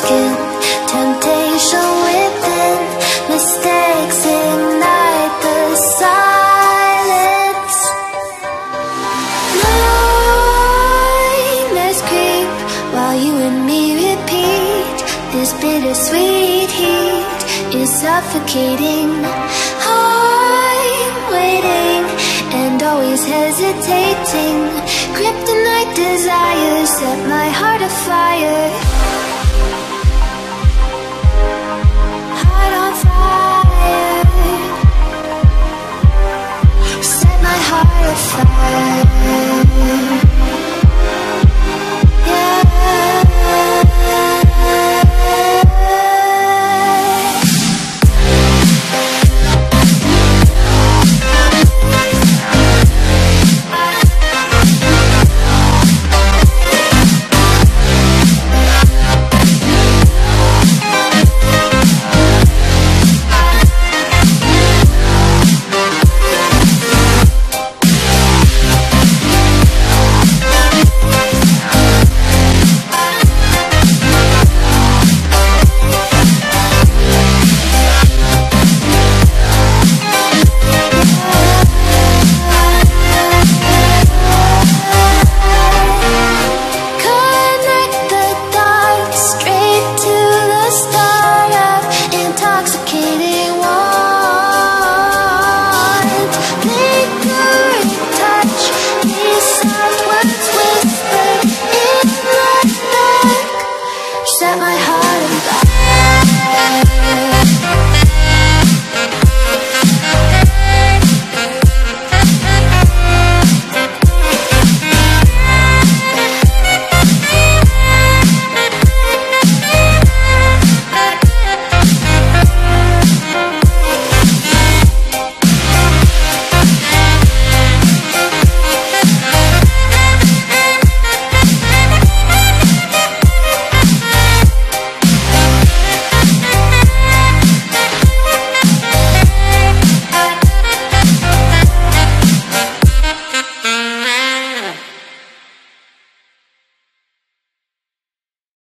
Skin, temptation within Mistakes ignite the silence. Nightmares creep while you and me repeat. This bittersweet heat is suffocating. I'm waiting and always hesitating. Kryptonite desires set my heart afire my heart.